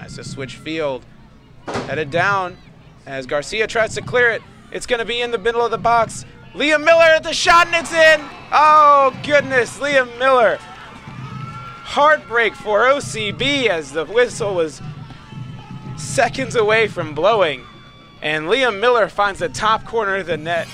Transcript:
Nice, to switch field. Headed down as Garcia tries to clear it. It's going to be in the middle of the box. Liam Miller at the shot and it's in. Oh, goodness. Liam Miller. Heartbreak for OCB as the whistle was seconds away from blowing. And Liam Miller finds the top corner of the net